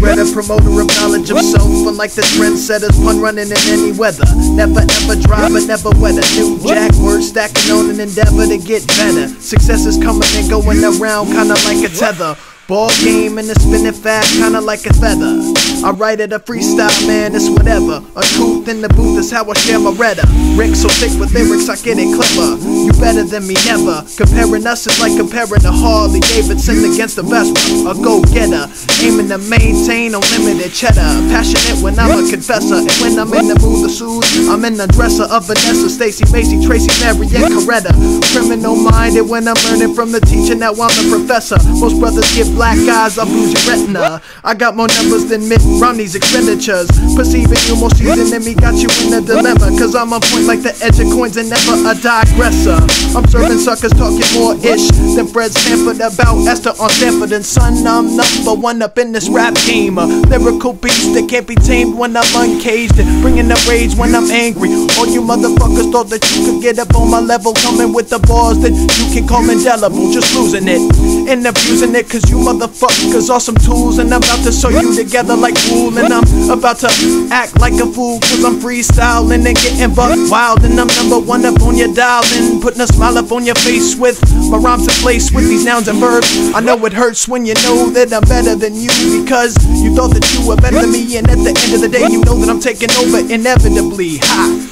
promoter of knowledge of self. Unlike the trendsetters, pun running in any weather. Never ever dry, but never weather. New jack words stacking on an endeavor to get better. Success is coming and going around, kinda like a tether. Ball game and it's spinning fast, kinda like a feather. I write it a freestyle, man, it's whatever. A truth in the booth is how I share my rhetoric. Rick so thick with lyrics, I get it clever. You better than me, never. Comparing us is like comparing a Harley Davidson against a Vespa. A go getter, aiming to maintain unlimited cheddar. Passionate when I'm a confessor, and when I'm in the mood to soothe, I'm in the dresser of Vanessa, Stacy, Macy, Tracy, Mary, and Coretta. Criminal minded when I'm learning from the teacher, now I'm the professor. Most brothers get black eyes, I lose your retina. I got more numbers than Mitt Romney's expenditures. Perceiving you more seasoned than me got you in a dilemma. Cause I'm on point like the edge of coins and never a digressor. I'm serving suckers talking more ish than Fred Sanford about Esther on Sanford and Son. I'm number one up in this rap game. A lyrical beast that can't be tamed when I'm uncaged. Bringing the rage when I'm angry. All you motherfuckers thought that you could get up on my level. Coming with the bars that you can call indelible. Just losing it and abusing it. Cause you motherfuckers are some tools. And I'm about to sew you together like wool. And I'm about to act like a fool. Cause I'm freestyling and getting buck wild. And I'm number one up on your dial. And putting a smile up on your face with my rhymes in place with these nouns and verbs. I know it hurts when you know that I'm better than you. Because you thought that you were better than me. And at the end of the day, you know that I'm taking over inevitably. Ha!